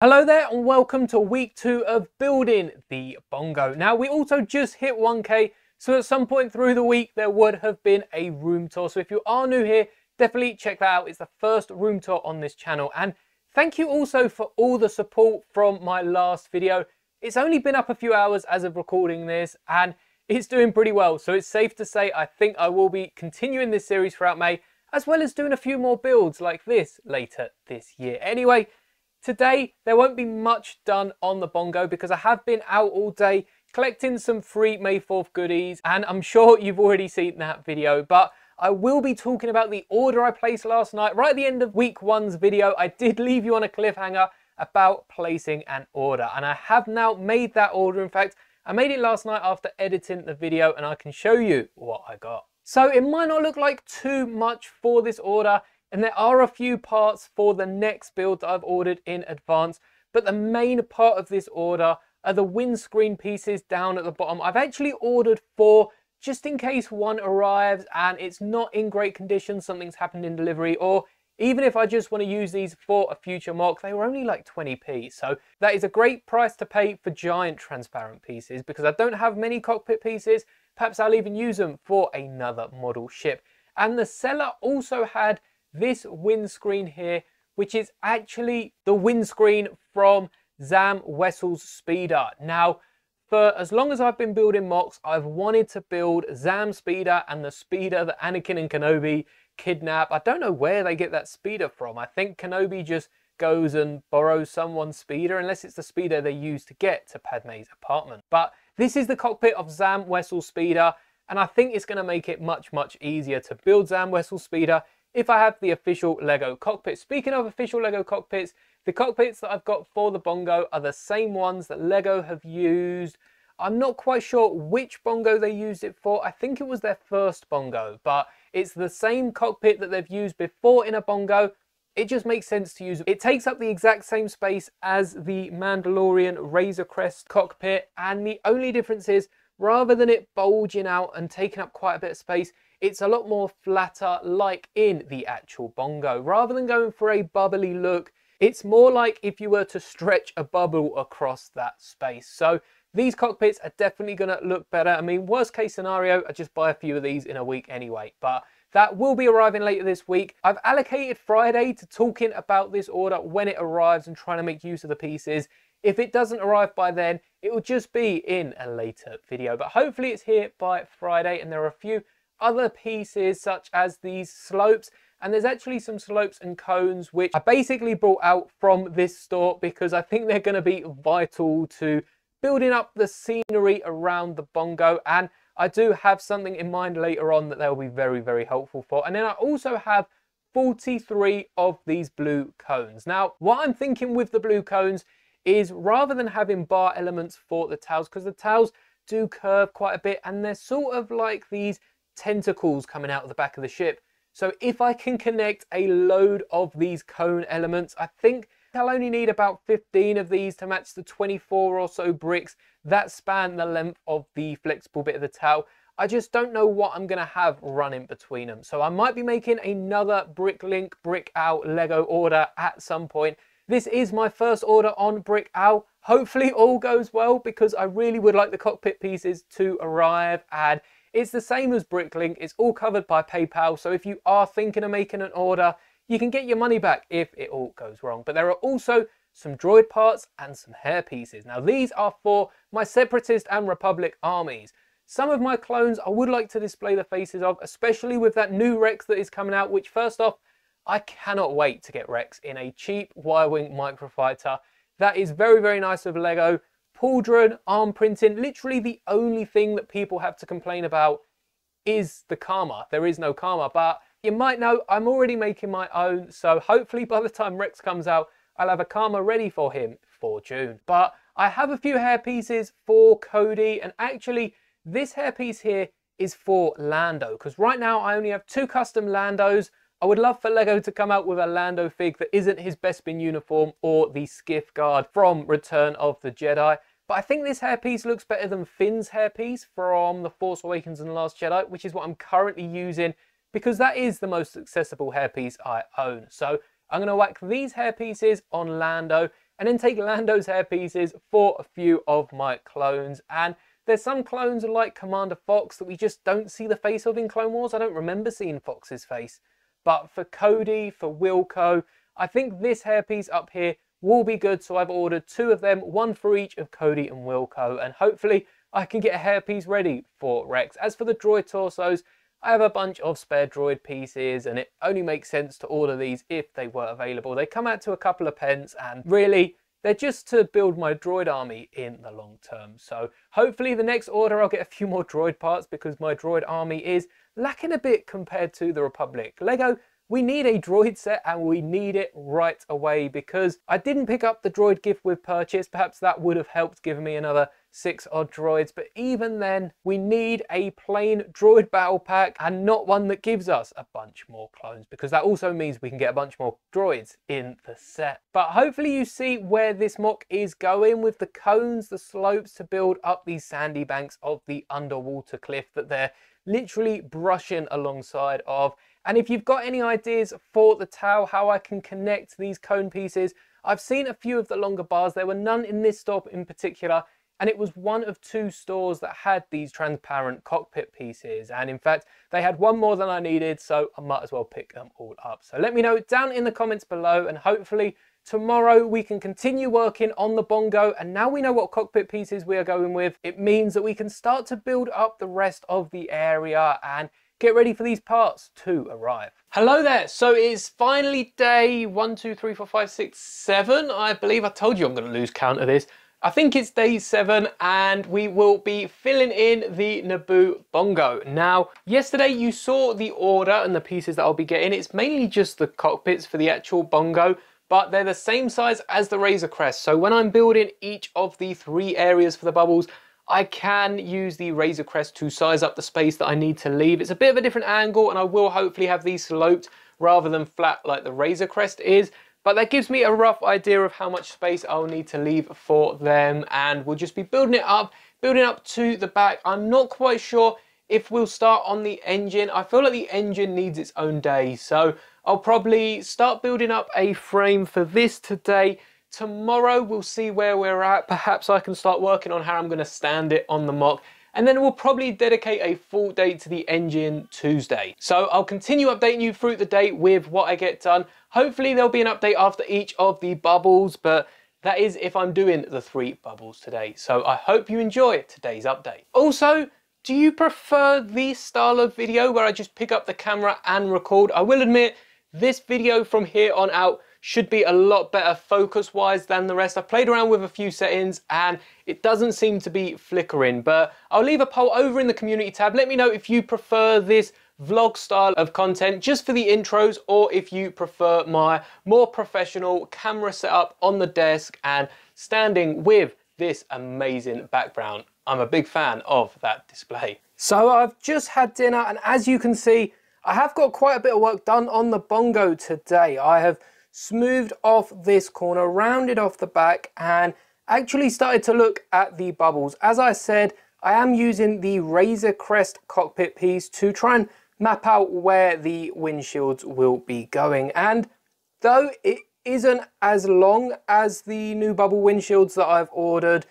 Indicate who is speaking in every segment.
Speaker 1: Hello there and welcome to week two of building the bongo. Now we also just hit 1k so at some point through the week there would have been a room tour. So if you are new here definitely check that out. It's the first room tour on this channel and thank you also for all the support from my last video. It's only been up a few hours as of recording this and it's doing pretty well. So it's safe to say I think I will be continuing this series throughout May as well as doing a few more builds like this later this year. Anyway, Today, there won't be much done on the bongo because I have been out all day collecting some free May 4th goodies and I'm sure you've already seen that video, but I will be talking about the order I placed last night. Right at the end of week one's video, I did leave you on a cliffhanger about placing an order and I have now made that order. In fact, I made it last night after editing the video and I can show you what I got. So it might not look like too much for this order. And there are a few parts for the next build that I've ordered in advance, but the main part of this order are the windscreen pieces down at the bottom. I've actually ordered four just in case one arrives and it's not in great condition, something's happened in delivery, or even if I just want to use these for a future MOC, they were only like 20p. So that is a great price to pay for giant transparent pieces because I don't have many cockpit pieces. Perhaps I'll even use them for another model ship. And the seller also had this windscreen here, which is actually the windscreen from Zam Wesell's Speeder. Now, for as long as I've been building MOCs, I've wanted to build Zam Speeder and the Speeder that Anakin and Kenobi kidnap. I don't know where they get that speeder from. I think Kenobi just goes and borrows someone's speeder, unless it's the speeder they use to get to Padme's apartment. But this is the cockpit of Zam Wesell Speeder, and I think it's going to make it much, much easier to build Zam Wesell Speeder if I have the official Lego cockpit. Speaking of official Lego cockpits, the cockpits that I've got for the Bongo are the same ones that Lego have used. I'm not quite sure which Bongo they used it for. I think it was their first Bongo, but it's the same cockpit that they've used before in a Bongo. It just makes sense to use. It It takes up the exact same space as the Mandalorian Razor Crest cockpit, and the only difference is rather than it bulging out and taking up quite a bit of space, it's a lot more flatter like in the actual bongo. Rather than going for a bubbly look, it's more like if you were to stretch a bubble across that space. So these cockpits are definitely going to look better. I mean, worst case scenario, I just buy a few of these in a week anyway. But that will be arriving later this week. I've allocated Friday to talking about this order when it arrives and trying to make use of the pieces. If it doesn't arrive by then, it will just be in a later video. But hopefully it's here by Friday and there are a few other pieces such as these slopes and there's actually some slopes and cones which I basically brought out from this store because I think they're going to be vital to building up the scenery around the bongo and I do have something in mind later on that they'll be very very helpful for and then I also have 43 of these blue cones. Now what I'm thinking with the blue cones is rather than having bar elements for the tails because the tails do curve quite a bit and they're sort of like these tentacles coming out of the back of the ship. So if I can connect a load of these cone elements, I think I'll only need about 15 of these to match the 24 or so bricks that span the length of the flexible bit of the tail. I just don't know what I'm going to have running between them. So I might be making another BrickLink, Brick Owl Lego order at some point. This is my first order on Brick Owl. Hopefully all goes well because I really would like the cockpit pieces to arrive and it's the same as Bricklink, it's all covered by PayPal, so if you are thinking of making an order, you can get your money back if it all goes wrong. But there are also some droid parts and some hair pieces. Now these are for my Separatist and Republic armies. Some of my clones I would like to display the faces of, especially with that new Rex that is coming out, which first off, I cannot wait to get Rex in a cheap Y-Wing microfighter. That is very, very nice of Lego. Pauldron, arm printing, literally the only thing that people have to complain about is the kama. There is no kama, but you might know I'm already making my own, so hopefully by the time Rex comes out, I'll have a kama ready for him for June. But I have a few hair pieces for Cody, and actually this hair piece here is for Lando, because right now I only have two custom Landos. I would love for LEGO to come out with a Lando fig that isn't his Bespin uniform or the skiff guard from Return of the Jedi. But I think this hairpiece looks better than Finn's hairpiece from The Force Awakens and The Last Jedi, which is what I'm currently using because that is the most accessible hairpiece I own. So I'm going to whack these hairpieces on Lando and then take Lando's hair pieces for a few of my clones. And there's some clones like Commander Fox that we just don't see the face of in Clone Wars. I don't remember seeing Fox's face. But for Cody, for Wilco, I think this hairpiece up here will be good. So I've ordered two of them, one for each of Cody and Wilco. And hopefully I can get a hairpiece ready for Rex. As for the droid torsos, I have a bunch of spare droid pieces and it only makes sense to order these if they were available. They come out to a couple of pence and really they're just to build my droid army in the long term. So hopefully the next order I'll get a few more droid parts because my droid army is lacking a bit compared to the Republic. Lego we need a droid set and we need it right away because I didn't pick up the droid gift with purchase. Perhaps that would have helped give me another six odd droids. But even then, we need a plain droid battle pack and not one that gives us a bunch more clones because that also means we can get a bunch more droids in the set. But hopefully you see where this MOC is going with the cones, the slopes to build up these sandy banks of the underwater cliff that they're literally brushing alongside of. And if you've got any ideas for the towel, how I can connect these cone pieces, I've seen a few of the longer bars. There were none in this stop in particular, and it was one of two stores that had these transparent cockpit pieces. And in fact, they had one more than I needed, so I might as well pick them all up. So let me know down in the comments below, and hopefully tomorrow we can continue working on the bongo and now we know what cockpit pieces we are going with it means that we can start to build up the rest of the area and Get ready for these parts to arrive. Hello there, so it's finally day one, two, three, four, five, six, seven. I believe I told you I'm gonna lose count of this. I think it's day seven and we will be filling in the Naboo Bongo. Now, yesterday you saw the order and the pieces that I'll be getting. It's mainly just the cockpits for the actual Bongo, but they're the same size as the Razor Crest. So when I'm building each of the three areas for the bubbles, I can use the Razor Crest to size up the space that I need to leave. It's a bit of a different angle and I will hopefully have these sloped rather than flat like the Razor Crest is. But that gives me a rough idea of how much space I'll need to leave for them and we'll just be building it up, building up to the back. I'm not quite sure if we'll start on the engine. I feel like the engine needs its own day. So I'll probably start building up a frame for this today Tomorrow we'll see where we're at. Perhaps I can start working on how I'm going to stand it on the MOC And then we'll probably dedicate a full day to the engine Tuesday. So I'll continue updating you through the day with what I get done. Hopefully there'll be an update after each of the bubbles, but that is if I'm doing the three bubbles today. So I hope you enjoy today's update. Also, do you prefer the style of video where I just pick up the camera and record? I will admit, this video from here on out should be a lot better focus wise than the rest. I've played around with a few settings and it doesn't seem to be flickering, but I'll leave a poll over in the community tab. Let me know if you prefer this vlog style of content just for the intros or if you prefer my more professional camera setup on the desk and standing with this amazing background. I'm a big fan of that display. So I've just had dinner and as you can see, I have got quite a bit of work done on the bongo today. I have smoothed off this corner, rounded off the back and actually started to look at the bubbles. As I said, I am using the Razor Crest cockpit piece to try and map out where the windshields will be going. And though it isn't as long as the new bubble windshields that I've ordered,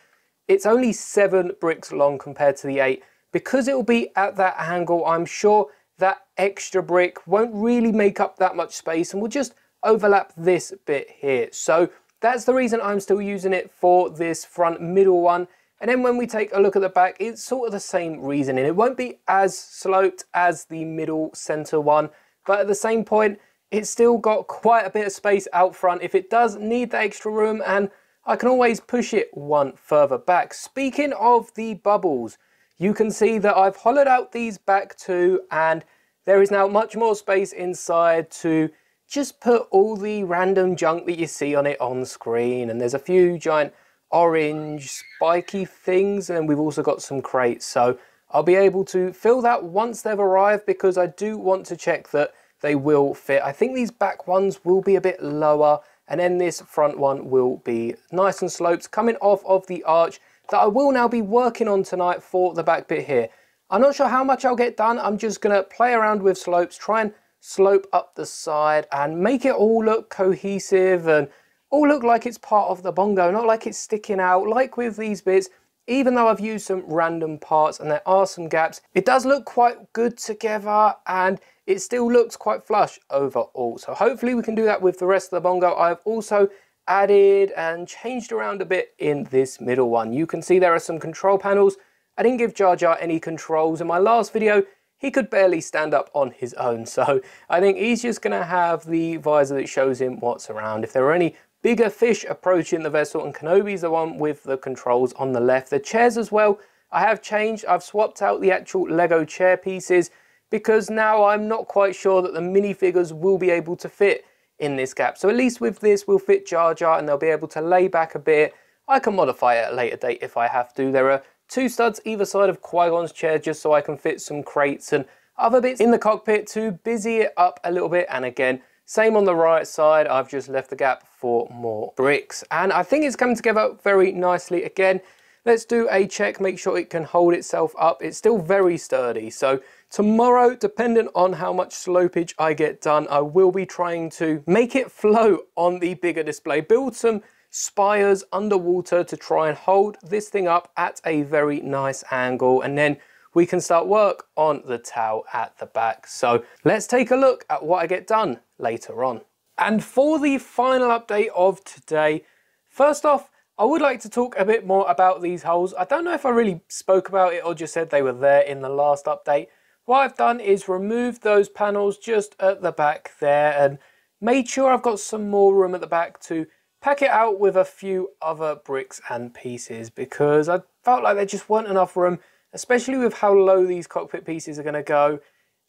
Speaker 1: it's only seven bricks long compared to the eight. Because it will be at that angle, I'm sure that extra brick won't really make up that much space and will just overlap this bit here. So that's the reason I'm still using it for this front middle one. And then when we take a look at the back, it's sort of the same reasoning. It won't be as sloped as the middle center one, but at the same point, it's still got quite a bit of space out front if it does need that extra room and I can always push it one further back. Speaking of the bubbles, you can see that I've hollowed out these back two and there is now much more space inside to just put all the random junk that you see on it on screen. And there's a few giant orange spiky things. And we've also got some crates. So I'll be able to fill that once they've arrived because I do want to check that they will fit. I think these back ones will be a bit lower and then this front one will be nice and sloped coming off of the arch that I will now be working on tonight for the back bit here. I'm not sure how much I'll get done. I'm just going to play around with slopes, try and slope up the side and make it all look cohesive and all look like it's part of the bongo, not like it's sticking out. Like with these bits, even though I've used some random parts and there are some gaps, it does look quite good together and it still looks quite flush overall. So hopefully we can do that with the rest of the bongo. I've also added and changed around a bit in this middle one. You can see there are some control panels. I didn't give Jar Jar any controls. In my last video, he could barely stand up on his own. So I think he's just going to have the visor that shows him what's around. If there are any bigger fish approaching the vessel and Kenobi's the one with the controls on the left. The chairs as well, I have changed. I've swapped out the actual Lego chair pieces because now I'm not quite sure that the minifigures will be able to fit in this gap. So at least with this, we'll fit Jar Jar and they'll be able to lay back a bit. I can modify it at a later date if I have to. There are two studs either side of Qui-Gon's chair just so I can fit some crates and other bits in the cockpit to busy it up a little bit. And again, same on the right side, I've just left the gap for more bricks. And I think it's coming together very nicely again. Let's do a check, make sure it can hold itself up. It's still very sturdy. So tomorrow, depending on how much slopage I get done, I will be trying to make it float on the bigger display. Build some spires underwater to try and hold this thing up at a very nice angle. And then we can start work on the towel at the back. So let's take a look at what I get done later on. And for the final update of today, first off, I would like to talk a bit more about these holes. I don't know if I really spoke about it or just said they were there in the last update. What I've done is removed those panels just at the back there and made sure I've got some more room at the back to pack it out with a few other bricks and pieces because I felt like there just weren't enough room especially with how low these cockpit pieces are going to go.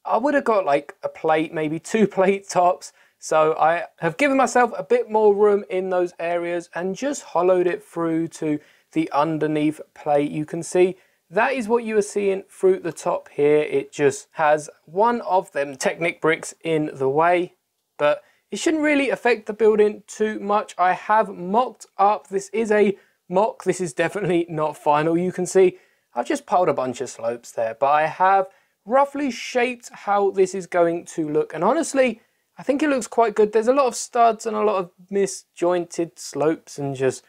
Speaker 1: I would have got like a plate, maybe two plate tops. So I have given myself a bit more room in those areas and just hollowed it through to the underneath plate. You can see that is what you are seeing through the top here. It just has one of them Technic bricks in the way, but it shouldn't really affect the building too much. I have mocked up, this is a mock, this is definitely not final. You can see I've just piled a bunch of slopes there, but I have roughly shaped how this is going to look. And honestly, I think it looks quite good. There's a lot of studs and a lot of misjointed slopes and just,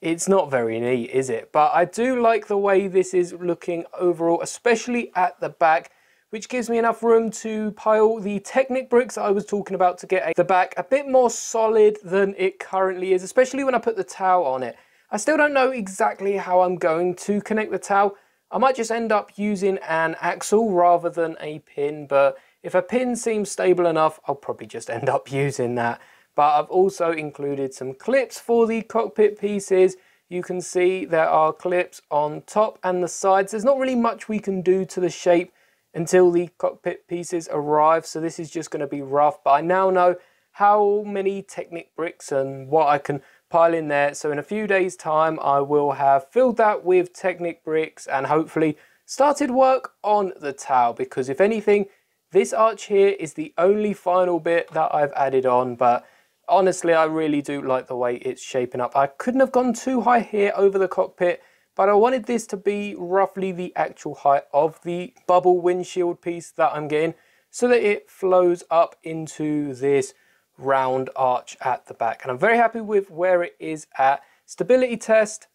Speaker 1: it's not very neat, is it? But I do like the way this is looking overall, especially at the back, which gives me enough room to pile the Technic bricks I was talking about to get the back a bit more solid than it currently is, especially when I put the towel on it. I still don't know exactly how I'm going to connect the towel. I might just end up using an axle rather than a pin, but if a pin seems stable enough, I'll probably just end up using that. But I've also included some clips for the cockpit pieces. You can see there are clips on top and the sides. There's not really much we can do to the shape until the cockpit pieces arrive, so this is just going to be rough. But I now know how many Technic bricks and what I can pile in there. So in a few days time, I will have filled that with Technic bricks and hopefully started work on the towel because if anything, this arch here is the only final bit that I've added on, but honestly, I really do like the way it's shaping up. I couldn't have gone too high here over the cockpit, but I wanted this to be roughly the actual height of the bubble windshield piece that I'm getting so that it flows up into this round arch at the back. And I'm very happy with where it is at. Stability test,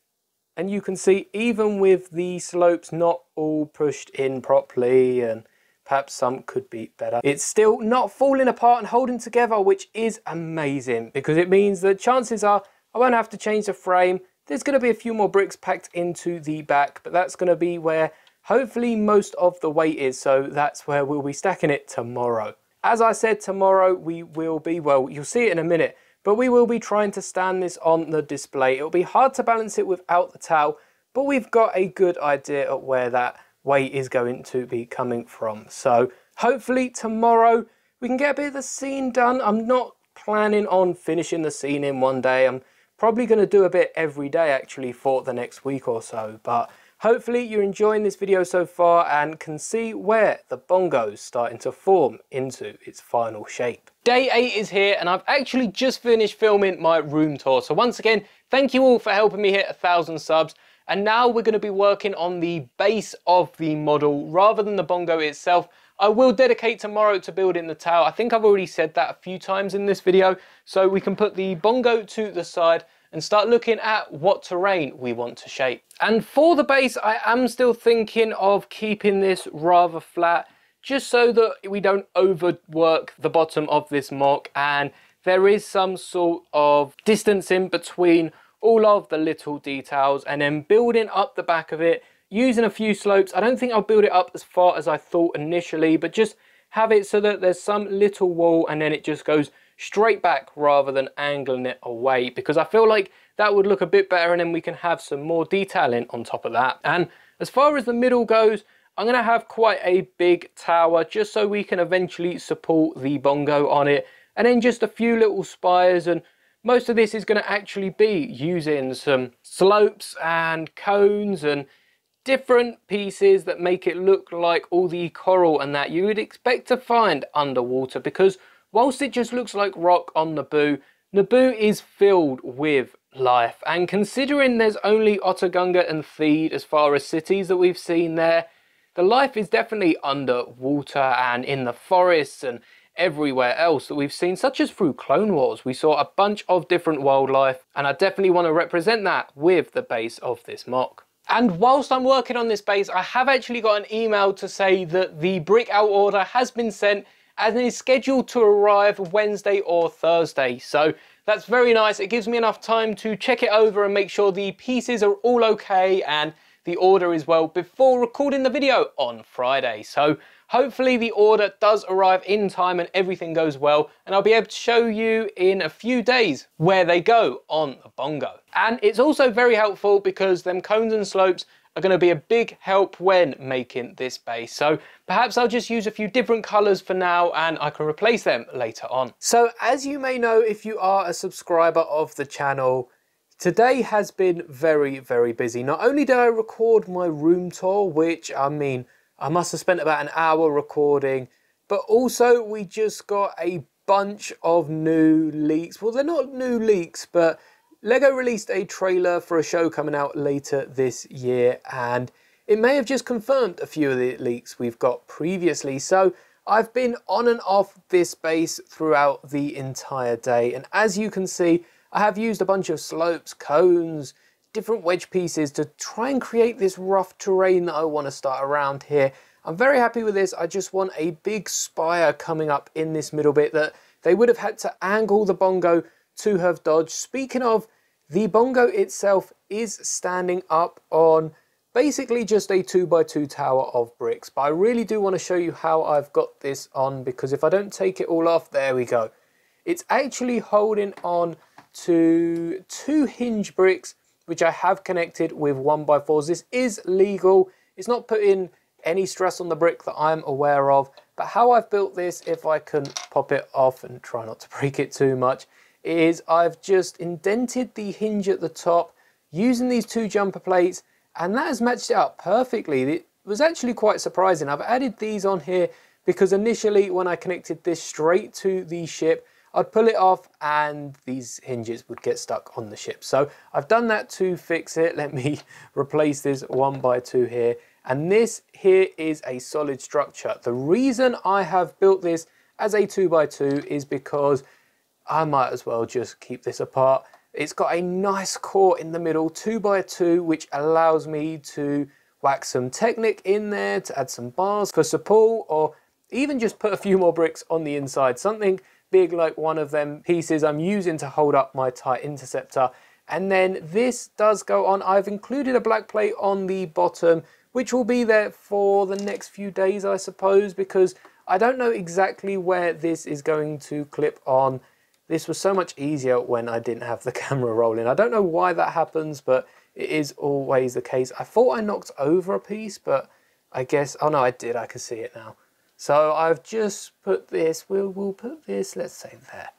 Speaker 1: and you can see even with the slopes not all pushed in properly and perhaps some could be better. It's still not falling apart and holding together, which is amazing because it means that chances are I won't have to change the frame. There's going to be a few more bricks packed into the back, but that's going to be where hopefully most of the weight is. So that's where we'll be stacking it tomorrow. As I said, tomorrow we will be, well, you'll see it in a minute, but we will be trying to stand this on the display. It'll be hard to balance it without the towel, but we've got a good idea of where that weight is going to be coming from. So hopefully tomorrow we can get a bit of the scene done. I'm not planning on finishing the scene in one day. I'm probably going to do a bit every day actually for the next week or so, but Hopefully you're enjoying this video so far and can see where the bongo's starting to form into its final shape. Day 8 is here and I've actually just finished filming my room tour. So once again, thank you all for helping me hit a thousand subs. And now we're going to be working on the base of the model rather than the bongo itself. I will dedicate tomorrow to building the tower. I think I've already said that a few times in this video. So we can put the bongo to the side and start looking at what terrain we want to shape. And for the base, I am still thinking of keeping this rather flat just so that we don't overwork the bottom of this MOC and there is some sort of distance in between all of the little details and then building up the back of it using a few slopes. I don't think I'll build it up as far as I thought initially, but just have it so that there's some little wall and then it just goes straight back rather than angling it away because I feel like that would look a bit better and then we can have some more detailing on top of that. And as far as the middle goes, I'm to have quite a big tower just so we can eventually support the bongo on it and then just a few little spires and most of this is to actually be using some slopes and cones and different pieces that make it look like all the coral and that you would expect to find underwater because whilst it just looks like rock on Naboo, Naboo is filled with life and considering there's only Otoh Gunga and Theed as far as cities that we've seen there, the life is definitely underwater and in the forests and everywhere else that we've seen, such as through Clone Wars. We saw a bunch of different wildlife, and I definitely want to represent that with the base of this MOC. And whilst I'm working on this base, I have actually got an email to say that the Brick Owl order has been sent and is scheduled to arrive Wednesday or Thursday. So that's very nice. It gives me enough time to check it over and make sure the pieces are all okay and the order as well before recording the video on Friday. So hopefully the order does arrive in time and everything goes well and I'll be able to show you in a few days where they go on the bongo. And it's also very helpful because them cones and slopes are going to be a big help when making this base. So perhaps I'll just use a few different colors for now and I can replace them later on. So as you may know if you are a subscriber of the channel, Today has been very, very busy. Not only did I record my room tour, which I mean, I must have spent about an hour recording, but also we just got a bunch of new leaks. Well, they're not new leaks, but Lego released a trailer for a show coming out later this year, and it may have just confirmed a few of the leaks we've got previously. So I've been on and off this base throughout the entire day, and as you can see, I have used a bunch of slopes, cones, different wedge pieces to try and create this rough terrain that I want to start around here. I'm very happy with this. I just want a big spire coming up in this middle bit that they would have had to angle the bongo to have dodged. Speaking of, the bongo itself is standing up on basically just a 2x2 tower of bricks. But I really do want to show you how I've got this on because if I don't take it all off, there we go. It's actually holding on to two hinge bricks which I have connected with 1x4s. This is legal. It's not putting any stress on the brick that I'm aware of. But how I've built this, if I can pop it off and try not to break it too much, is I've just indented the hinge at the top using these two jumper plates and that has matched it up perfectly. It was actually quite surprising. I've added these on here because initially when I connected this straight to the ship, I'd pull it off and these hinges would get stuck on the ship. So I've done that to fix it. Let me replace this one by two here. And this here is a solid structure. The reason I have built this as a two by two is because I might as well just keep this apart. It's got a nice core in the middle, two by two, which allows me to whack some Technic in there to add some bars for support or even just put a few more bricks on the inside. Something big like one of them pieces I'm using to hold up my TIE interceptor. And then this does go on. I've included a black plate on the bottom, which will be there for the next few days, I suppose, because I don't know exactly where this is going to clip on. This was so much easier when I didn't have the camera rolling. I don't know why that happens, but it is always the case. I thought I knocked over a piece, but I guess, oh no, I did, I can see it now. So I've just put this, we'll, we'll put this, let's say there.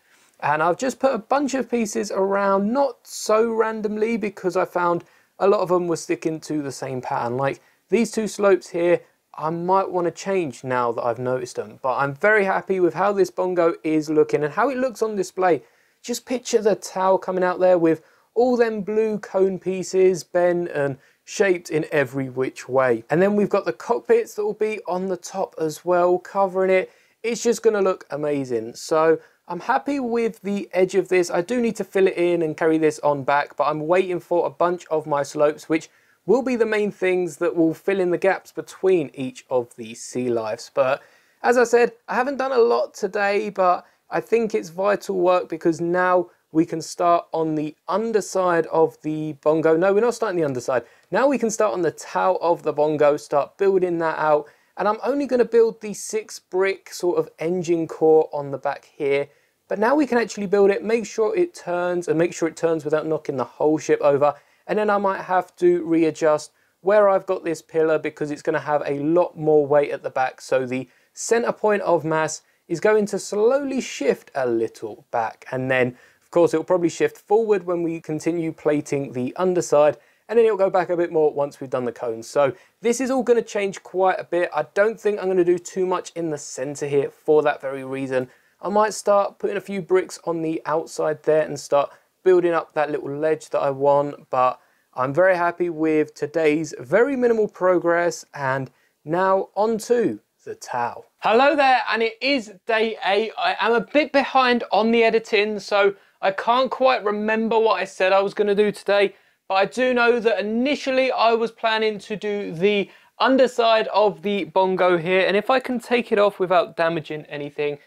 Speaker 1: And I've just put a bunch of pieces around, not so randomly because I found a lot of them were sticking to the same pattern. Like these two slopes here, I might want to change now that I've noticed them. But I'm very happy with how this bongo is looking and how it looks on display. Just picture the towel coming out there with all them blue cone pieces bent and shaped in every which way. And then we've got the cockpits that will be on the top as well, covering it. It's just gonna look amazing. So I'm happy with the edge of this. I do need to fill it in and carry this on back, but I'm waiting for a bunch of my slopes, which will be the main things that will fill in the gaps between each of these sea lives. But as I said, I haven't done a lot today, but I think it's vital work because now we can start on the underside of the bongo. No, we're not starting the underside. Now we can start on the tail of the bongo, start building that out. And I'm only going to build the six brick sort of engine core on the back here. But now we can actually build it, make sure it turns and make sure it turns without knocking the whole ship over. And then I might have to readjust where I've got this pillar because it's going to have a lot more weight at the back. So the center point of mass is going to slowly shift a little back. And then, of course, it will probably shift forward when we continue plating the underside and then it'll go back a bit more once we've done the cones. So this is all going to change quite a bit. I don't think I'm going to do too much in the center here for that very reason. I might start putting a few bricks on the outside there and start building up that little ledge that I want. But I'm very happy with today's very minimal progress. And now on to the towel. Hello there, and it is day eight. I am a bit behind on the editing, so I can't quite remember what I said I was going to do today. But I do know that initially I was planning to do the underside of the bongo here. And if I can take it off without damaging anything,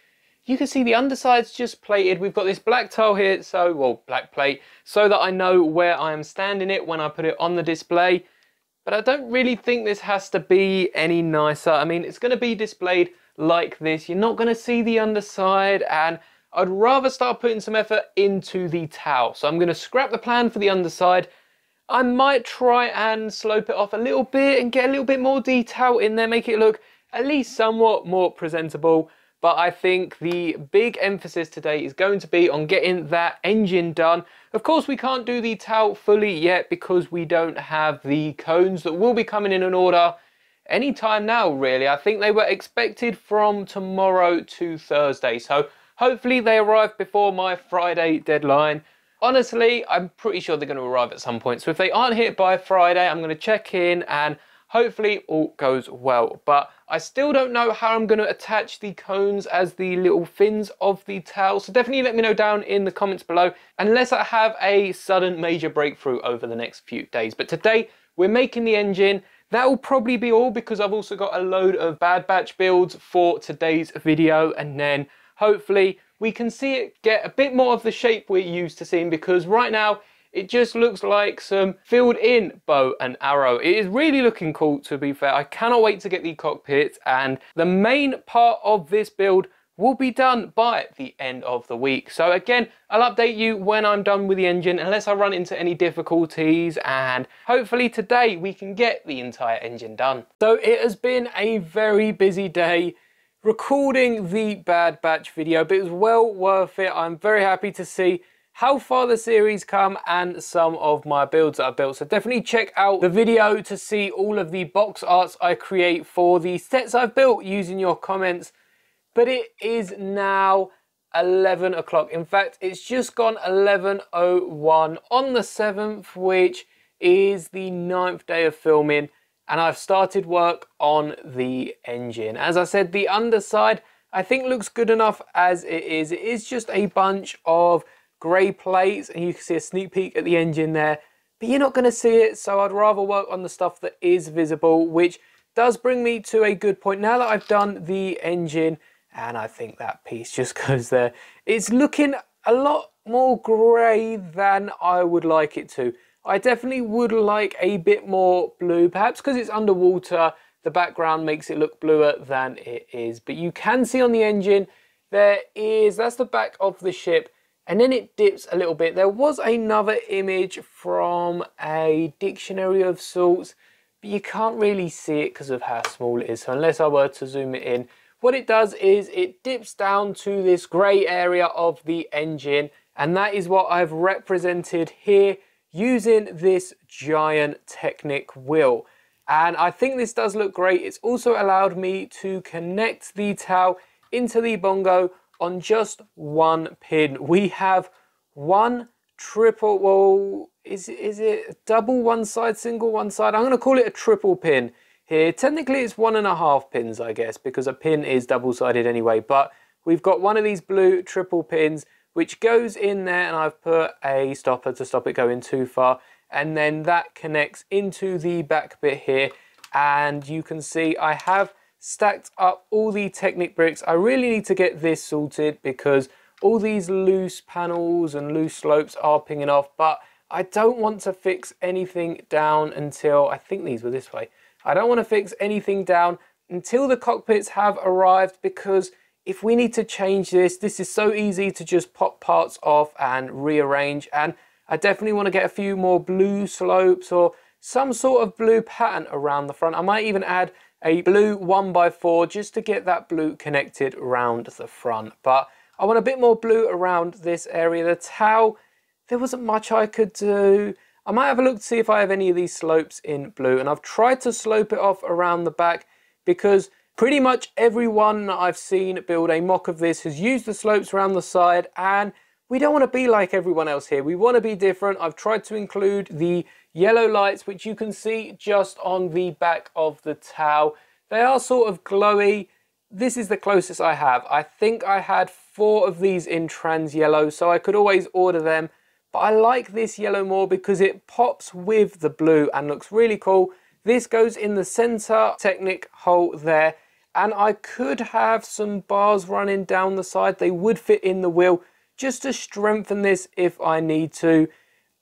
Speaker 1: you can see the underside's just plated. We've got this black tile here, so, well, black plate, so that I know where I am standing it when I put it on the display. But I don't really think this has to be any nicer. I mean, it's going to be displayed like this. You're not going to see the underside, and I'd rather start putting some effort into the towel. So I'm going to scrap the plan for the underside I might try and slope it off a little bit and get a little bit more detail in there, make it look at least somewhat more presentable. But I think the big emphasis today is going to be on getting that engine done. Of course, we can't do the towel fully yet because we don't have the cones that will be coming in an order anytime now, really. I think they were expected from tomorrow to Thursday. So hopefully they arrive before my Friday deadline. Honestly, I'm pretty sure they're going to arrive at some point. So if they aren't here by Friday, I'm going to check in and hopefully all goes well. But I still don't know how I'm going to attach the cones as the little fins of the tail. So definitely let me know down in the comments below, unless I have a sudden major breakthrough over the next few days. But today we're making the engine. That will probably be all because I've also got a load of Bad Batch builds for today's video. And then hopefully we can see it get a bit more of the shape we're used to seeing because right now it just looks like some filled in bow and arrow. It is really looking cool to be fair. I cannot wait to get the cockpit and the main part of this build will be done by the end of the week. So again, I'll update you when I'm done with the engine unless I run into any difficulties and hopefully today we can get the entire engine done. So it has been a very busy day recording the Bad Batch video, but it was well worth it. I'm very happy to see how far the series come and some of my builds that I built. So definitely check out the video to see all of the box arts I create for the sets I've built using your comments. But it is now 11 o'clock. In fact, it's just gone 11.01 on the 7th, which is the ninth day of filming and I've started work on the engine. As I said, the underside I think looks good enough as it is. It is just a bunch of grey plates and you can see a sneak peek at the engine there, but you're not going to see it, so I'd rather work on the stuff that is visible, which does bring me to a good point. Now that I've done the engine, and I think that piece just goes there, it's looking a lot more grey than I would like it to. I definitely would like a bit more blue, perhaps because it's underwater, the background makes it look bluer than it is. But you can see on the engine, there is, that's the back of the ship, and then it dips a little bit. There was another image from a dictionary of sorts, but you can't really see it because of how small it is. So unless I were to zoom it in, what it does is it dips down to this grey area of the engine, and that is what I've represented here using this giant Technic wheel. And I think this does look great. It's also allowed me to connect the towel into the bongo on just one pin. We have one triple, well, is, is it double one side, single one side? I'm going to call it a triple pin here. Technically it's one and a half pins, I guess, because a pin is double-sided anyway, but we've got one of these blue triple pins which goes in there and I've put a stopper to stop it going too far and then that connects into the back bit here and you can see I have stacked up all the Technic bricks. I really need to get this sorted because all these loose panels and loose slopes are pinging off but I don't want to fix anything down until, I think these were this way. I don't want to fix anything down until the cockpits have arrived because if we need to change this, this is so easy to just pop parts off and rearrange and I definitely want to get a few more blue slopes or some sort of blue pattern around the front. I might even add a blue 1x4 just to get that blue connected around the front. But I want a bit more blue around this area. The towel, there wasn't much I could do. I might have a look to see if I have any of these slopes in blue. And I've tried to slope it off around the back because pretty much everyone I've seen build a MOC of this has used the slopes around the side and we don't want to be like everyone else here. We want to be different. I've tried to include the yellow lights, which you can see just on the back of the towel. They are sort of glowy. This is the closest I have. I think I had four of these in trans yellow, so I could always order them. But I like this yellow more because it pops with the blue and looks really cool. This goes in the center Technic hole there. And I could have some bars running down the side. They would fit in the wheel just to strengthen this if I need to.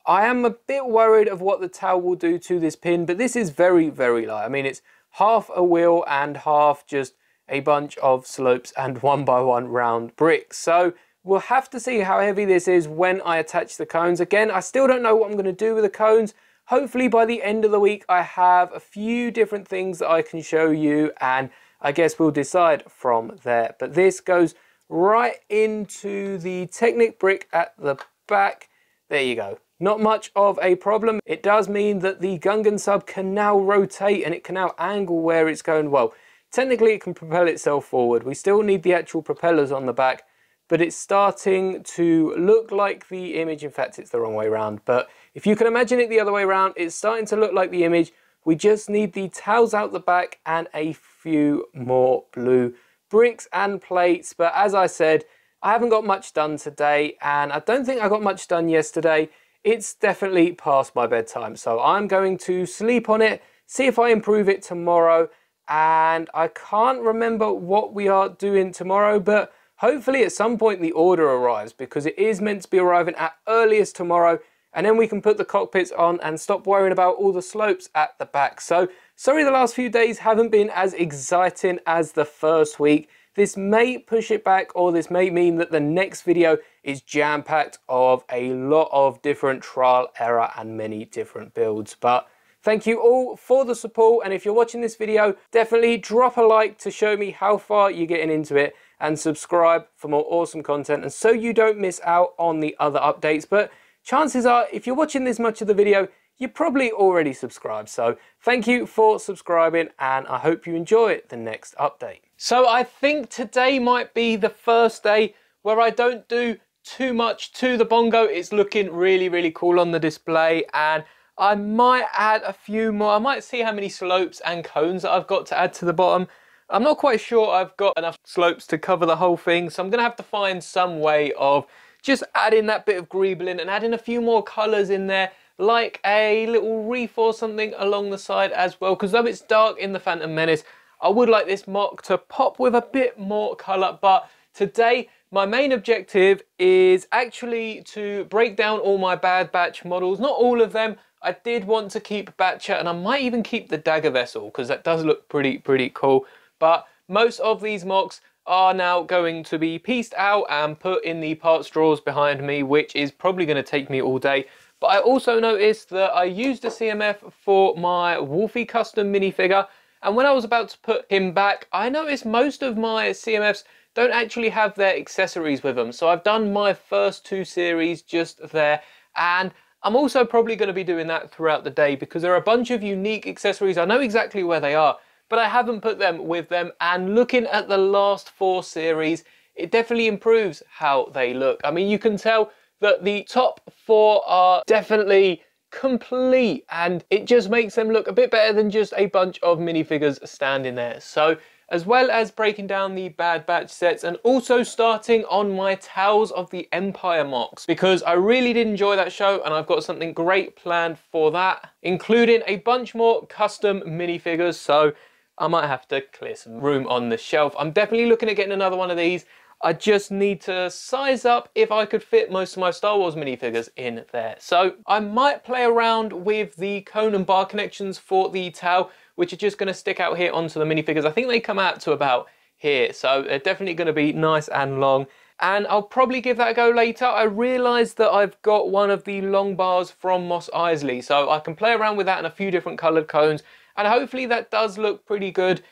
Speaker 1: I am a bit worried of what the towel will do to this pin, but this is very, very light. I mean, it's half a wheel and half just a bunch of slopes and one by one round bricks. So we'll have to see how heavy this is when I attach the cones. Again, I still don't know what I'm going to do with the cones. Hopefully by the end of the week, I have a few different things that I can show you and I guess we'll decide from there. But this goes right into the Technic brick at the back. There you go. Not much of a problem. It does mean that the Gungan sub can now rotate and it can now angle where it's going. Well, technically it can propel itself forward. We still need the actual propellers on the back, but it's starting to look like the image. In fact, it's the wrong way around. But if you can imagine it the other way around, it's starting to look like the image. We just need the tails out the back and a few more blue bricks and plates. But as I said, I haven't got much done today and I don't think I got much done yesterday. It's definitely past my bedtime. So I'm going to sleep on it, see if I improve it tomorrow. And I can't remember what we are doing tomorrow, but hopefully at some point the order arrives because it is meant to be arriving at earliest tomorrow and then we can put the cockpits on and stop worrying about all the slopes at the back. So sorry the last few days haven't been as exciting as the first week. This may push it back or this may mean that the next video is jam-packed of a lot of different trial, error and many different builds. But Thank you all for the support and if you're watching this video, definitely drop a like to show me how far you're getting into it and subscribe for more awesome content and so you don't miss out on the other updates. But chances are if you're watching this much of the video, you're probably already subscribed. So thank you for subscribing and I hope you enjoy the next update. So I think today might be the first day where I don't do too much to the bongo. It's looking really, really cool on the display and I might add a few more. I might see how many slopes and cones that I've got to add to the bottom. I'm not quite sure I've got enough slopes to cover the whole thing, so I'm to have to find some way of just adding that bit of greebling and adding a few more colours in there like a little reef or something along the side as well because though it's dark in the Phantom Menace I would like this MOC to pop with a bit more colour but today my main objective is actually to break down all my Bad Batch models, not all of them. I did want to keep Batcher and I might even keep the Dagger Vessel because that does look pretty, pretty cool. But most of these MOCs are now going to be pieced out and put in the parts drawers behind me, which is probably going to take me all day. But I also noticed that I used a CMF for my Wolfie custom minifigure, and when I was about to put him back, I noticed most of my CMFs don't actually have their accessories with them. So I've done my first two series just there, and I'm also probably going to be doing that throughout the day because there are a bunch of unique accessories. I know exactly where they are, but I haven't put them with them. And looking at the last four series, it definitely improves how they look. I mean, you can tell that the top four are definitely complete and it just makes them look a bit better than just a bunch of minifigures standing there. So as well as breaking down the Bad Batch sets and also starting on my Tales of the Empire MOCs because I really did enjoy that show and I've got something great planned for that, including a bunch more custom minifigures. So I might have to clear some room on the shelf. I'm definitely looking at getting another one of these. I just need to size up if I could fit most of my Star Wars minifigures in there. So I might play around with the cone and bar connections for the Tau, which are just going to stick out here onto the minifigures. I think they come out to about here, so they're definitely going to be nice and long. And I'll probably give that a go later. I realised that I've got one of the long bars from Mos Eisley, so I can play around with that in a few different coloured cones, and hopefully that does look pretty good.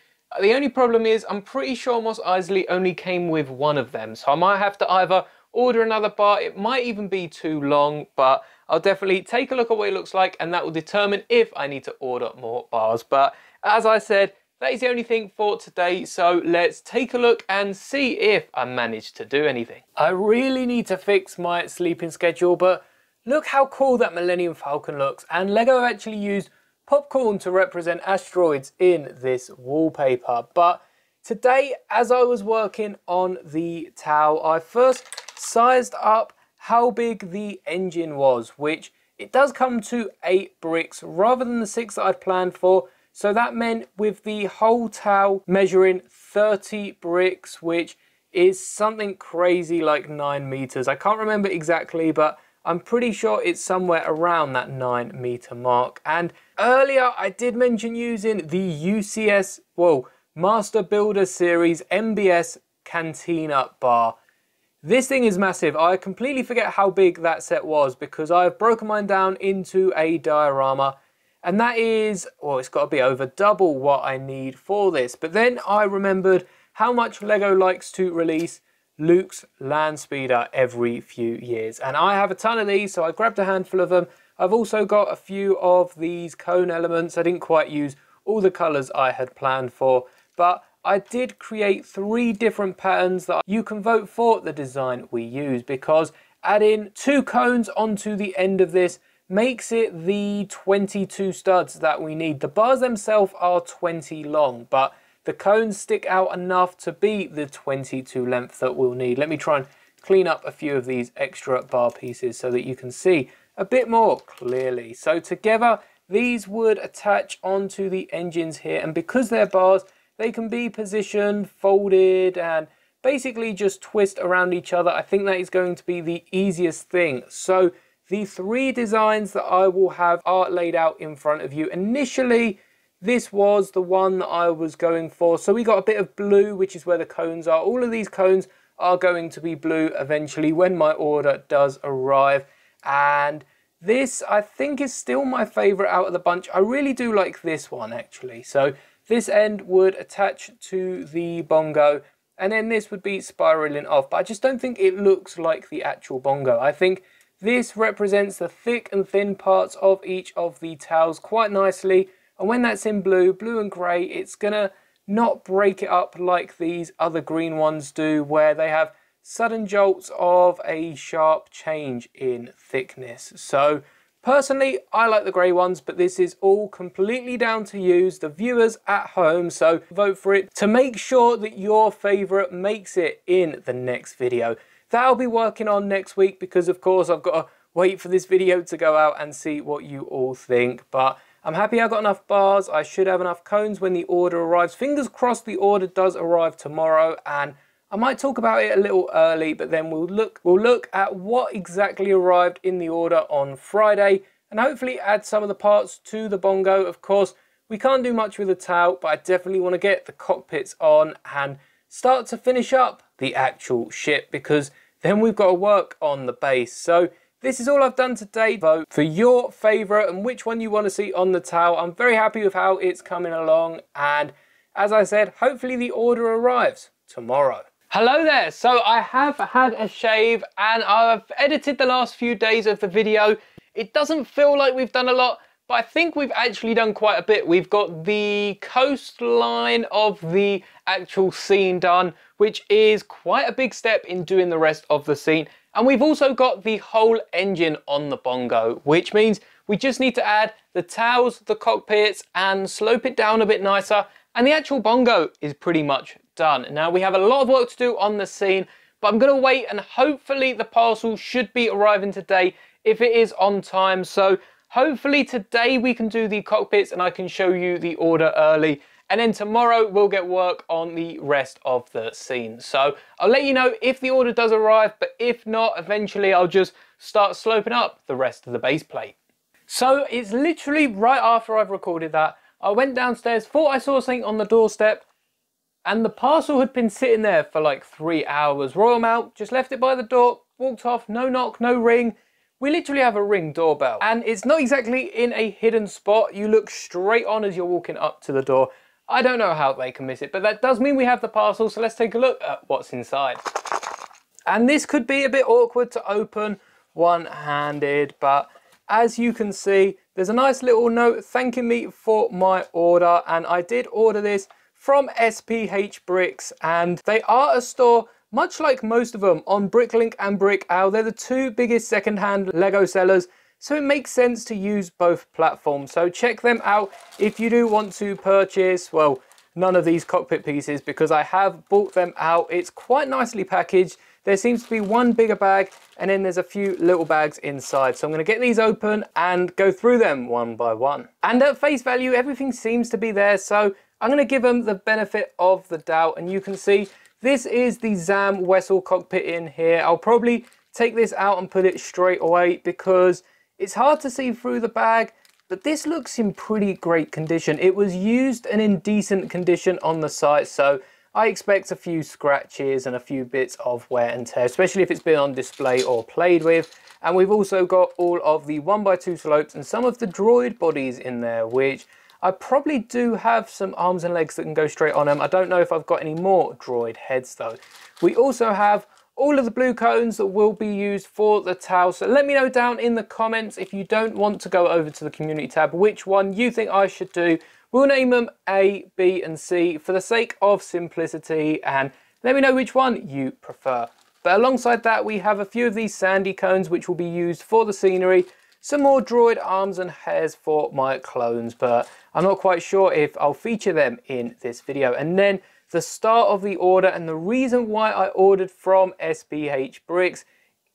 Speaker 1: The only problem is I'm pretty sure Mos Eisley only came with one of them. So I might have to either order another bar. It might even be too long, but I'll definitely take a look at what it looks like and that will determine if I need to order more bars. But as I said, that is the only thing for today. So let's take a look and see if I managed to do anything. I really need to fix my sleeping schedule, but look how cool that Millennium Falcon looks. And Lego actually used popcorn to represent asteroids in this wallpaper. But today, as I was working on the Tau, I first sized up how big the engine was, which it does come to eight bricks rather than the six that I'd planned for. So that meant with the whole Tau measuring 30 bricks, which is something crazy like nine meters. I can't remember exactly, but I'm pretty sure it's somewhere around that 9 meter mark. And earlier I did mention using the UCS, whoa, Master Builder Series MBS Cantina bar. This thing is massive. I completely forget how big that set was because I've broken mine down into a diorama and that is, well, it's got to be over double what I need for this. But then I remembered how much LEGO likes to release Luke's land speeder every few years. And I have a ton of these, so I grabbed a handful of them. I've also got a few of these cone elements. I didn't quite use all the colors I had planned for, but I did create three different patterns that you can vote for the design we use because adding two cones onto the end of this makes it the 22 studs that we need. The bars themselves are 20 long, but the cones stick out enough to be the 22 length that we'll need. Let me try and clean up a few of these extra bar pieces so that you can see a bit more clearly. So together, these would attach onto the engines here, and because they're bars, they can be positioned, folded, and basically just twist around each other. I think that is going to be the easiest thing. So the three designs that I will have are laid out in front of you. Initially, this was the one that I was going for. So we got a bit of blue, which is where the cones are. All of these cones are going to be blue eventually when my order does arrive. And this, I think, is still my favorite out of the bunch. I really do like this one, actually. So this end would attach to the bongo, and then this would be spiraling off. But I just don't think it looks like the actual bongo. I think this represents the thick and thin parts of each of the tails quite nicely and when that's in blue, blue and grey, it's gonna not break it up like these other green ones do where they have sudden jolts of a sharp change in thickness. So personally, I like the grey ones, but this is all completely down to you, the viewers at home. So vote for it to make sure that your favourite makes it in the next video. That I'll be working on next week because of course I've got to wait for this video to go out and see what you all think. But I'm happy I got enough bars. I should have enough cones when the order arrives. Fingers crossed the order does arrive tomorrow and I might talk about it a little early, but then we'll look we'll look at what exactly arrived in the order on Friday and hopefully add some of the parts to the bongo. Of course, we can't do much with the Tau, but I definitely want to get the cockpits on and start to finish up the actual ship because then we've got to work on the base. So this is all I've done today. Vote for your favourite and which one you want to see on the towel. I'm very happy with how it's coming along. And as I said, hopefully the order arrives tomorrow. Hello there, so I have had a shave and I've edited the last few days of the video. It doesn't feel like we've done a lot, but I think we've actually done quite a bit. We've got the coastline of the actual scene done, which is quite a big step in doing the rest of the scene. And we've also got the whole engine on the bongo, which means We just need to add the tails, the cockpits, and slope it down a bit nicer. And the actual bongo is pretty much done. Now we have a lot of work to do on the scene, but I'm gonna wait and hopefully the parcel should be arriving today if it is on time. So hopefully today we can do the cockpits and I can show you the order early. And then tomorrow we'll get work on the rest of the scene. So I'll let you know if the order does arrive, but if not, eventually I'll just start sloping up the rest of the base plate. So it's literally right after I've recorded that. I went downstairs, thought I saw something on the doorstep, and the parcel had been sitting there for like three hours. Royal Mail just left it by the door, walked off, no knock, no ring. We literally have a ring doorbell and it's not exactly in a hidden spot. You look straight on as you're walking up to the door. I don't know how they can miss it, but that does mean we have the parcel. So let's take a look at what's inside. And this could be a bit awkward to open one-handed, but as you can see, there's a nice little note thanking me for my order. And I did order this from SPH Bricks and they are a store much like most of them on BrickLink and Brick Owl. They're the two biggest second-hand Lego sellers so it makes sense to use both platforms. So check them out if you do want to purchase, well, none of these cockpit pieces because I have bought them out. It's quite nicely packaged. There seems to be one bigger bag and then there's a few little bags inside. So I'm gonna get these open and go through them one by one. And at face value, everything seems to be there. So I'm going to give them the benefit of the doubt and you can see this is the Zam Wesel cockpit in here. I'll probably take this out and put it straight away because it's hard to see through the bag but this looks in pretty great condition. It was used and in decent condition on the site so I expect a few scratches and a few bits of wear and tear, especially if it's been on display or played with. And we've also got all of the 1x2 slopes and some of the droid bodies in there, which I probably do have some arms and legs that can go straight on them. I don't know if I've got any more droid heads though. We also have all of the blue cones that will be used for the towel. So let me know down in the comments if you don't want to go over to the community tab, which one you think I should do. We'll name them A, B and C for the sake of simplicity and let me know which one you prefer. But alongside that, we have a few of these sandy cones which will be used for the scenery some more droid arms and hairs for my clones, but I'm not quite sure if I'll feature them in this video. And then the start of the order and the reason why I ordered from SPH Bricks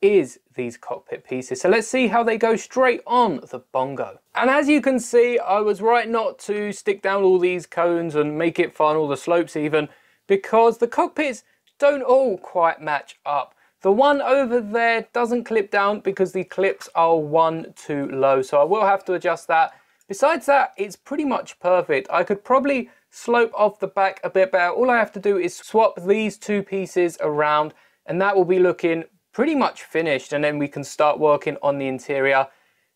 Speaker 1: is these cockpit pieces. So let's see how they go straight on the bongo. And as you can see, I was right not to stick down all these cones and make it fun, all the slopes even, because the cockpits don't all quite match up. The one over there doesn't clip down because the clips are one too low, so I will have to adjust that. Besides that, it's pretty much perfect. I could probably slope off the back a bit better. All I have to do is swap these two pieces around and that will be looking pretty much finished and then we can start working on the interior.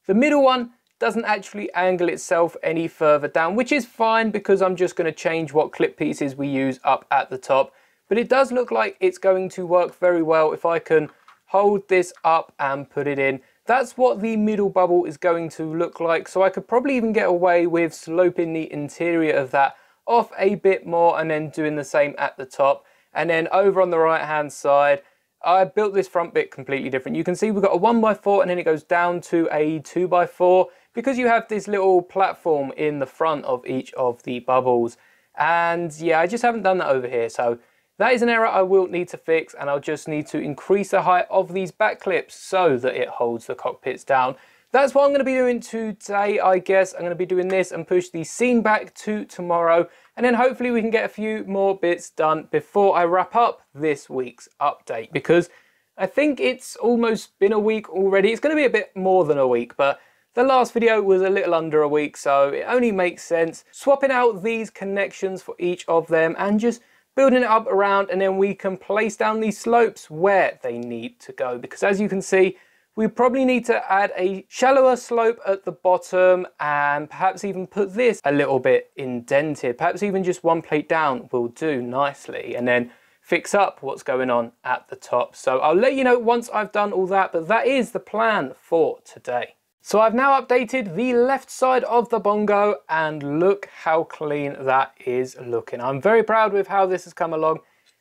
Speaker 1: The middle one doesn't actually angle itself any further down, which is fine because I'm just going to change what clip pieces we use up at the top. But it does look like it's going to work very well if I can hold this up and put it in. That's what the middle bubble is going to look like. So I could probably even get away with sloping the interior of that off a bit more and then doing the same at the top. And then over on the right hand side, I built this front bit completely different. You can see we've got a 1x4 and then it goes down to a 2x4 because you have this little platform in the front of each of the bubbles. And yeah, I just haven't done that over here. So that is an error I will need to fix and I'll just need to increase the height of these back clips so that it holds the cockpits down. That's what I'm going to be doing today, I guess. I'm going to be doing this and push the scene back to tomorrow. And then hopefully we can get a few more bits done before I wrap up this week's update. Because I think it's almost been a week already. It's going to be a bit more than a week, but the last video was a little under a week, so it only makes sense swapping out these connections for each of them and just building it up around and then we can place down these slopes where they need to go because as you can see we probably need to add a shallower slope at the bottom and perhaps even put this a little bit indented perhaps even just one plate down will do nicely and then fix up what's going on at the top so I'll let you know once I've done all that but that is the plan for today so I've now updated the left side of the bongo and look how clean that is looking. I'm very proud with how this has come along.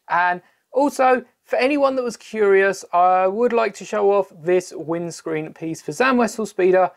Speaker 1: And also, for anyone that was curious, I would like to show off this windscreen piece for Zam Wesel Speeder.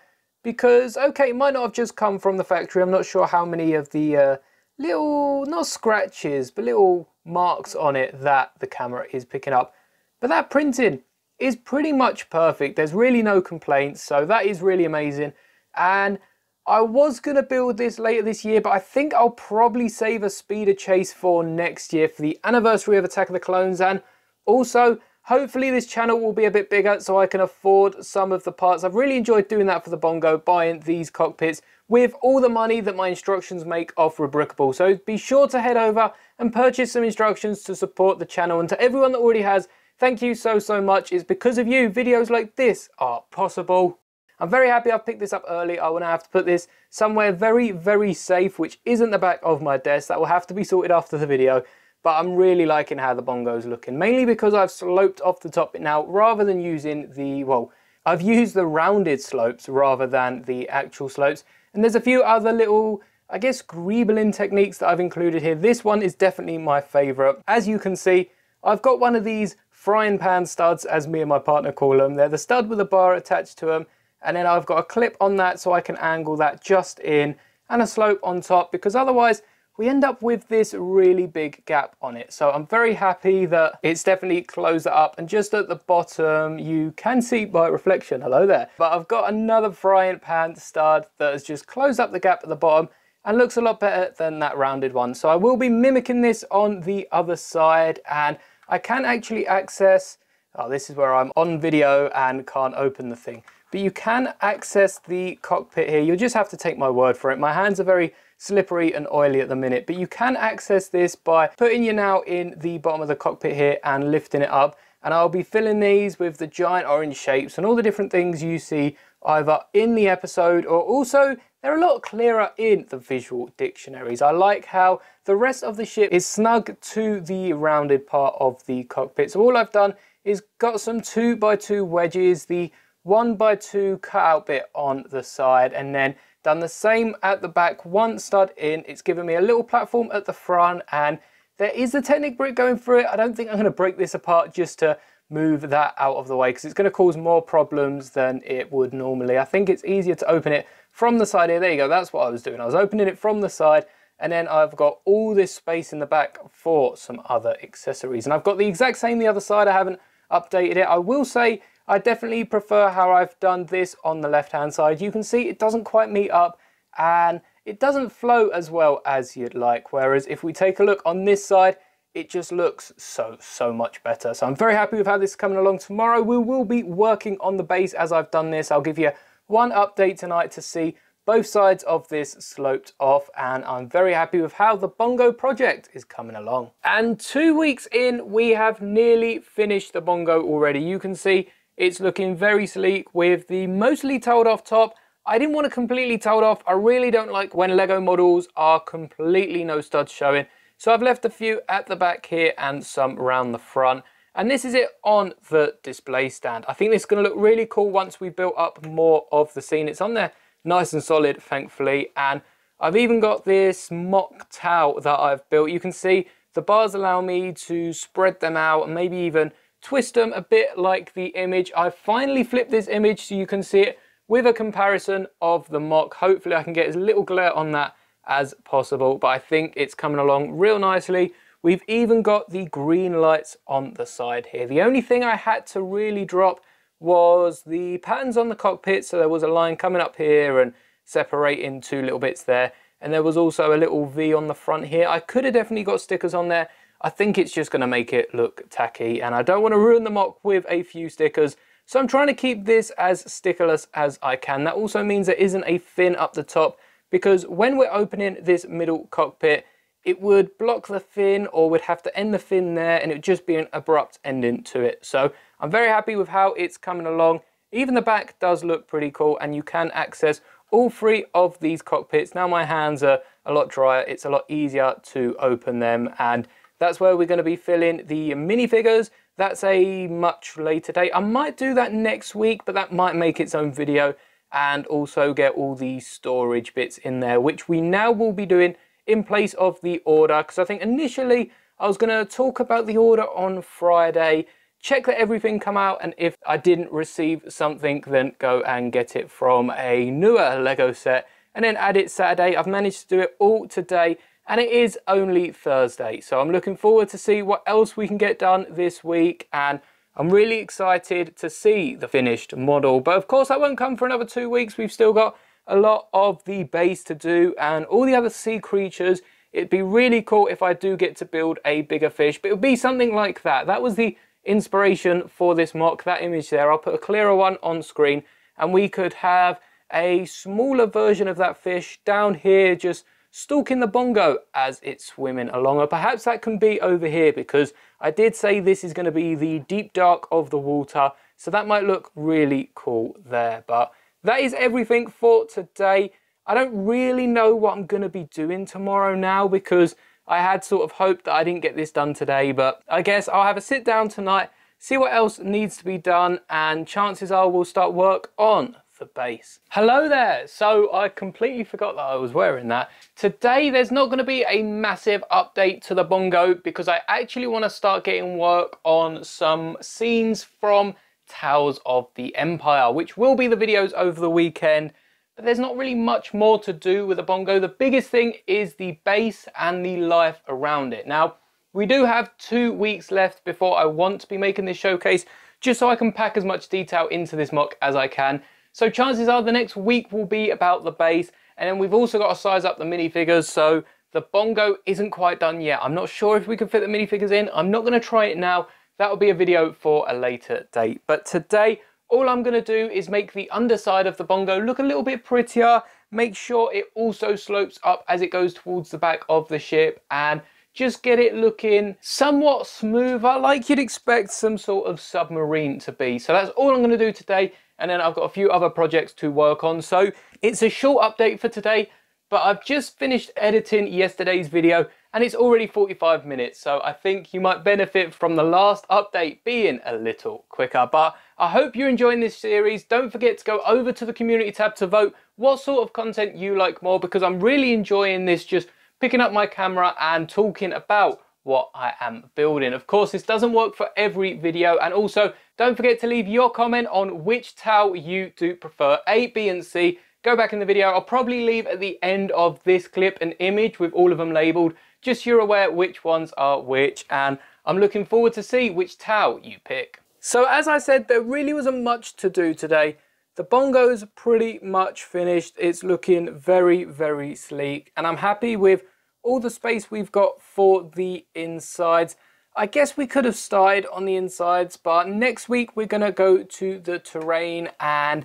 Speaker 1: because, okay, it might not have just come from the factory. I'm not sure how many of the uh, little, not scratches, but little marks on it that the camera is picking up. But that printing is pretty much perfect. There's really no complaints, so that is really amazing. And I was going to build this later this year, but I think I'll probably save a speeder chase for next year for the anniversary of Attack of the Clones. And also, hopefully this channel will be a bit bigger so I can afford some of the parts. I've really enjoyed doing that for the Bongo, buying these cockpits with all the money that my instructions make off Rebrickable. So be sure to head over and purchase some instructions to support the channel. And to everyone that already has, thank you so, so much. It's because of you videos like this are possible. I'm very happy I've picked this up early. I want to have to put this somewhere very, very safe, which isn't the back of my desk. That will have to be sorted after the video. But I'm really liking how the bongo's looking, mainly because I've sloped off the top now rather than using the, well, I've used the rounded slopes rather than the actual slopes. And there's a few other little, I guess, greebling techniques that I've included here. This one is definitely my favorite. As you can see, I've got one of these frying pan studs, as me and my partner call them. They're the stud with a bar attached to them and then I've got a clip on that so I can angle that just in and a slope on top because otherwise we end up with this really big gap on it. So I'm very happy that it's definitely closed up and just at the bottom you can see my reflection, hello there. But I've got another frying pan stud that has just closed up the gap at the bottom and looks a lot better than that rounded one. So I will be mimicking this on the other side and I can actually access, oh this is where I'm on video and can't open the thing but you can access the cockpit here. You'll just have to take my word for it. My hands are very slippery and oily at the minute, but you can access this by putting your now in the bottom of the cockpit here and lifting it up. And I'll be filling these with the giant orange shapes and all the different things you see either in the episode or also they're a lot clearer in the visual dictionaries. I like how the rest of the ship is snug to the rounded part of the cockpit. So all I've done is got some two by two wedges. The one by two cutout bit on the side and then done the same at the back, one stud in. It's given me a little platform at the front and there is a Technic brick going through it. I don't think I'm gonna break this apart just to move that out of the way because it's gonna cause more problems than it would normally. I think it's easier to open it from the side here. There you go, that's what I was doing. I was opening it from the side and then I've got all this space in the back for some other accessories. And I've got the exact same the other side. I haven't updated it. I will say I definitely prefer how I've done this on the left hand side. You can see it doesn't quite meet up and it doesn't flow as well as you'd like. Whereas if we take a look on this side, it just looks so, so much better. So I'm very happy with how this is coming along. Tomorrow we will be working on the base as I've done this. I'll give you one update tonight to see both sides of this sloped off and I'm very happy with how the Bongo project is coming along. And two weeks in, we have nearly finished the Bongo already. You can see it's looking very sleek with the mostly told off top. I didn't want to completely told off. I really don't like when Lego models are completely no studs showing. So I've left a few at the back here and some around the front. And this is it on the display stand. I think this is going to look really cool once we've built up more of the scene. It's on there nice and solid, thankfully. And I've even got this mock towel that I've built. You can see the bars allow me to spread them out and maybe even twist them a bit like the image. I've finally flipped this image so you can see it with a comparison of the MOC. Hopefully I can get as little glare on that as possible, but I think it's coming along real nicely. We've even got the green lights on the side here. The only thing I had to really drop was the patterns on the cockpit. So there was a line coming up here and separating two little bits there. And there was also a little V on the front here. I could have definitely got stickers on there, I think it's just going to make it look tacky and I don't want to ruin the MOC with a few stickers. So I'm trying to keep this as stickerless as I can. That also means there isn't a fin up the top because when we're opening this middle cockpit, it would block the fin or we'd have to end the fin there and it would just be an abrupt ending to it. So I'm very happy with how it's coming along. Even the back does look pretty cool and you can access all three of these cockpits. Now my hands are a lot drier, it's a lot easier to open them and that's where we're going to be filling the minifigures. That's a much later date. I might do that next week, but that might make its own video and also get all the storage bits in there, which we now will be doing in place of the order. Because I think initially I was going to talk about the order on Friday, check that everything come out and if I didn't receive something then go and get it from a newer Lego set and then add it Saturday. I've managed to do it all today and it is only Thursday. So I'm looking forward to see what else we can get done this week and I'm really excited to see the finished model. But of course that won't come for another two weeks. We've still got a lot of the base to do and all the other sea creatures. It'd be really cool if I do get to build a bigger fish, but it would be something like that. That was the inspiration for this MOC, that image there. I'll put a clearer one on screen and we could have a smaller version of that fish down here just stalking the bongo as it's swimming along. Or perhaps that can be over here because I did say this is going to be the deep dark of the water. So that might look really cool there. But that is everything for today. I don't really know what I'm going to be doing tomorrow now because I had sort of hoped that I didn't get this done today. But I guess I'll have a sit down tonight, see what else needs to be done. And chances are we'll start work on the base. Hello there! So I completely forgot that I was wearing that. Today there's not going to be a massive update to the bongo because I actually want to start getting work on some scenes from Tales of the Empire, which will be the videos over the weekend. But there's not really much more to do with the bongo. The biggest thing is the base and the life around it. Now, we do have two weeks left before I want to be making this showcase, just so I can pack as much detail into this MOC as I can. So chances are the next week will be about the base. And then we've also got to size up the minifigures. So the bongo isn't quite done yet. I'm not sure if we can fit the minifigures in. I'm not going to try it now. That will be a video for a later date. But today, all I'm going to do is make the underside of the bongo look a little bit prettier. Make sure it also slopes up as it goes towards the back of the ship. And just get it looking somewhat smoother, like you'd expect some sort of submarine to be. So that's all I'm going to do today and then I've got a few other projects to work on. So it's a short update for today, but I've just finished editing yesterday's video and it's already 45 minutes. So I think you might benefit from the last update being a little quicker. But I hope you're enjoying this series. Don't forget to go over to the community tab to vote what sort of content you like more because I'm really enjoying this just picking up my camera and talking about what I am building. Of course, this doesn't work for every video. And also, don't forget to leave your comment on which towel you do prefer, A, B, and C. Go back in the video. I'll probably leave at the end of this clip an image with all of them labeled, just so you're aware which ones are which. And I'm looking forward to see which towel you pick. So as I said, there really wasn't much to do today. The bongo's pretty much finished. It's looking very, very sleek. And I'm happy with all the space we've got for the insides. I guess we could have started on the insides, but next week we're to go to the terrain and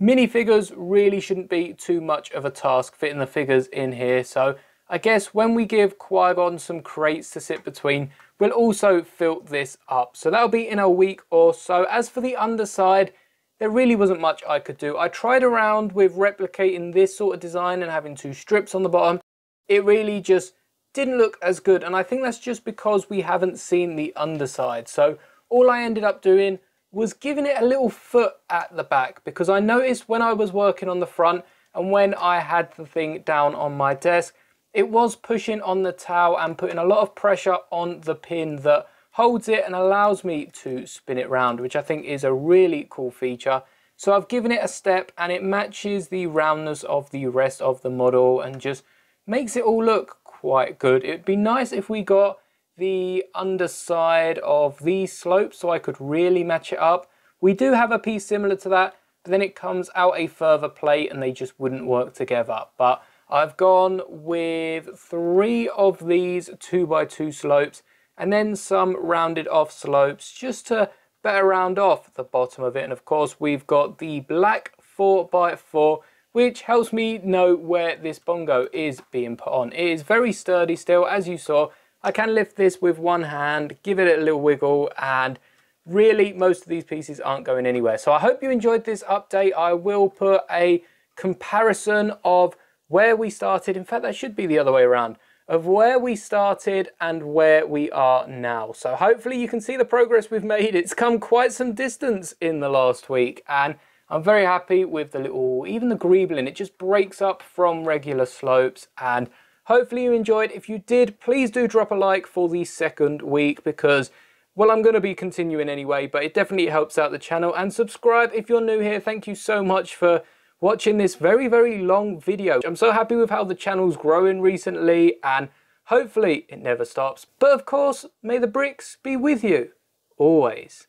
Speaker 1: minifigures really shouldn't be too much of a task fitting the figures in here. So I guess when we give Qui-Gon some crates to sit between, we'll also fill this up. So that'll be in a week or so. As for the underside, there really wasn't much I could do. I tried around with replicating this sort of design and having two strips on the bottom, it really just didn't look as good. And I think that's just because we haven't seen the underside. So all I ended up doing was giving it a little foot at the back because I noticed when I was working on the front and when I had the thing down on my desk, it was pushing on the towel and putting a lot of pressure on the pin that holds it and allows me to spin it round, which I think is a really cool feature. So I've given it a step and it matches the roundness of the rest of the model and just makes it all look quite good. It'd be nice if we got the underside of these slopes so I could really match it up. We do have a piece similar to that, but then it comes out a further plate and they just wouldn't work together. But I've gone with three of these two by two slopes and then some rounded off slopes just to better round off the bottom of it. And of course, we've got the black 4x4 which helps me know where this bongo is being put on. It is very sturdy still, as you saw. I can lift this with one hand, give it a little wiggle, and really most of these pieces aren't going anywhere. So I hope you enjoyed this update. I will put a comparison of where we started. In fact, that should be the other way around of where we started and where we are now. So hopefully you can see the progress we've made. It's come quite some distance in the last week and I'm very happy with the little, even the greebling, it just breaks up from regular slopes and hopefully you enjoyed. If you did, please do drop a like for the second week because well, I'm going to be continuing anyway, but it definitely helps out the channel. And subscribe if you're new here. Thank you so much for watching this very, very long video. I'm so happy with how the channel's growing recently, and hopefully it never stops. But of course, may the bricks be with you, always.